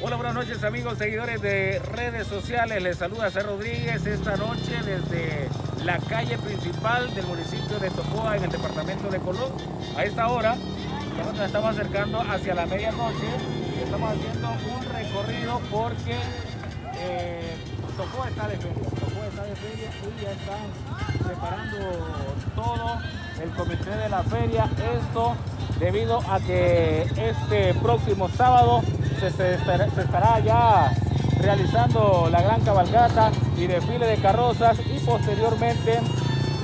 Hola, buenas noches amigos, seguidores de redes sociales. Les saluda C. Rodríguez esta noche desde la calle principal del municipio de Tocoa en el departamento de Colón. A esta hora ya nos estamos acercando hacia la medianoche y estamos haciendo un recorrido porque eh, Tocoa está de feria. Tocoa está de feria y ya están preparando todo el comité de la feria. Esto debido a que este próximo sábado se, estará ya realizando la gran cabalgata y desfile de carrozas y posteriormente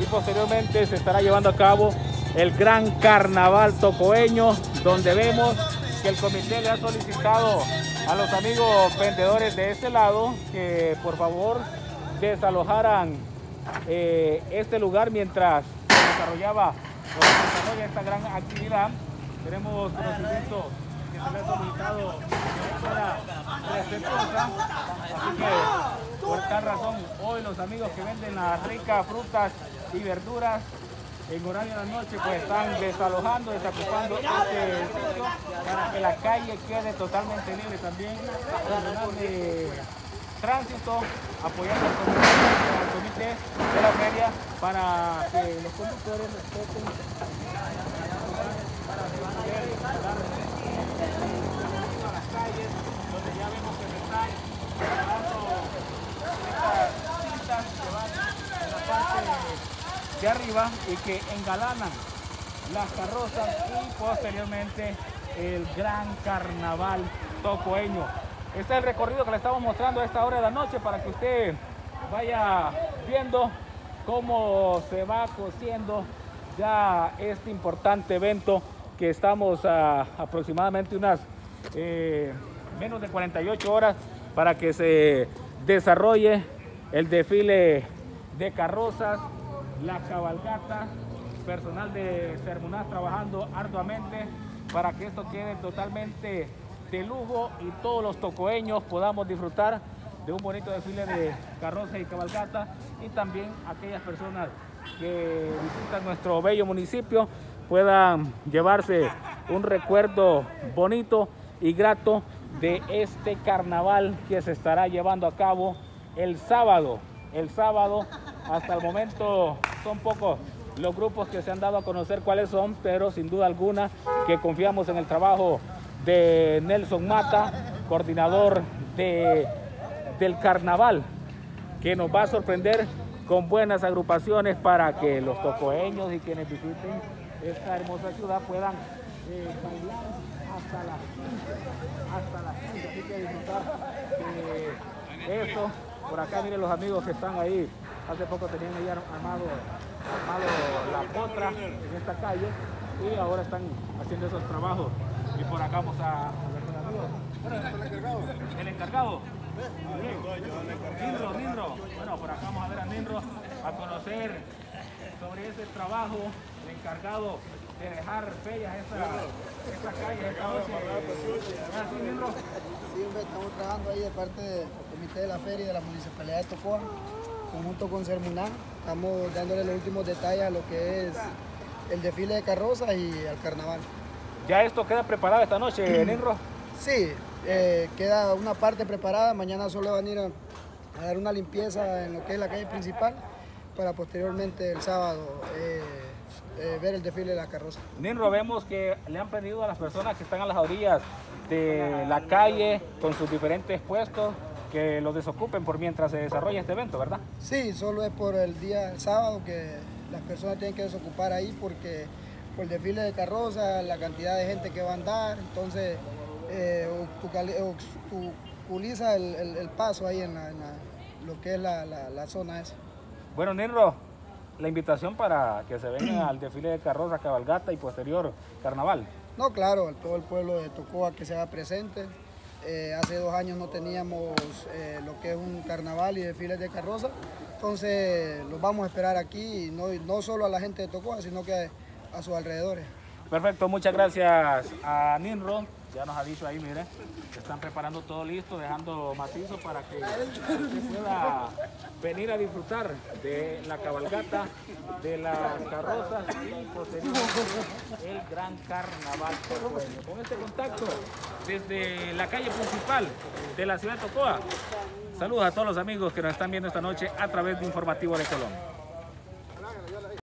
y posteriormente se estará llevando a cabo el gran carnaval tocoeño donde vemos que el comité le ha solicitado a los amigos vendedores de este lado que por favor desalojaran eh, este lugar mientras se desarrollaba se desarrolla esta gran actividad. Tenemos conocimiento que se le ha solicitado de manera respetuosa. Así que por tal razón, hoy los amigos que venden las ricas frutas y verduras en horario de la noche pues están desalojando, desocupando este sitio para que la calle quede totalmente libre también de tránsito, apoyando al comité, de la feria para que los conductores respeten para las calles, donde ya vemos que se que van de arriba y que engalanan las carrozas y posteriormente el gran carnaval tocoeño. Este es el recorrido que le estamos mostrando a esta hora de la noche para que usted vaya viendo cómo se va cociendo ya este importante evento que estamos a aproximadamente unas eh, menos de 48 horas para que se desarrolle el desfile de carrozas, la cabalgata, personal de Sermonaz trabajando arduamente para que esto quede totalmente de lujo y todos los tocoeños podamos disfrutar de un bonito desfile de carroza y cabalgata y también aquellas personas que visitan nuestro bello municipio puedan llevarse un recuerdo bonito y grato de este carnaval que se estará llevando a cabo el sábado. El sábado, hasta el momento son pocos los grupos que se han dado a conocer cuáles son, pero sin duda alguna que confiamos en el trabajo de Nelson Mata, coordinador de, del carnaval, que nos va a sorprender con buenas agrupaciones para que los tocoeños y quienes visiten esta hermosa ciudad puedan eh, bailar hasta las 15, hasta las 15, así que disfrutar de esto. Por acá miren los amigos que están ahí, hace poco tenían ahí armado, armado la potra en esta calle y ahora están haciendo esos trabajos. Y por acá vamos a. El encargado. Nindro, Nindro. Bueno, por acá vamos a ver a Nindro a conocer sobre ese trabajo el encargado de dejar bellas esta, esta calle, esta noche. Sí, estamos trabajando ahí de parte del Comité de la Feria de la Municipalidad de Tocoa, conjunto con Sermuná. Estamos dándole los últimos detalles a lo que es el desfile de carrozas y al carnaval. ¿Ya esto queda preparado esta noche, Ninro? Sí, eh, queda una parte preparada. Mañana solo van a ir a, a, dar una limpieza en lo que es la calle principal para posteriormente el sábado eh, eh, ver el desfile de la carroza. Ninro, vemos que le han pedido a las personas que están a las orillas de la calle con sus diferentes puestos que los desocupen por mientras se desarrolla este evento, ¿verdad? Sí, solo es por el día el sábado que las personas tienen que desocupar ahí porque por el desfile de carroza, la cantidad de gente que va a andar, entonces eh, obstaculiza el, el, el, paso ahí en, la, en la, lo que es la, la zona esa. Bueno, Ninro, la invitación para que se vengan al desfile de carroza, cabalgata y posterior carnaval. No, claro, todo el pueblo de Tocoa que se haga presente. Eh, hace dos años no teníamos eh, lo que es un carnaval y desfiles de carroza, entonces los vamos a esperar aquí, no, no solo a la gente de Tocoa, sino que a sus alrededores. Perfecto, muchas gracias a Ninro, Ya nos ha dicho ahí, mire, que están preparando todo listo, dejando macizo para que pueda venir a disfrutar de la cabalgata, de las carrozas y posteriormente el gran carnaval. Con este contacto desde la calle principal de la ciudad de Tocoa. Saludos a todos los amigos que nos están viendo esta noche a través de Informativo de Colombia.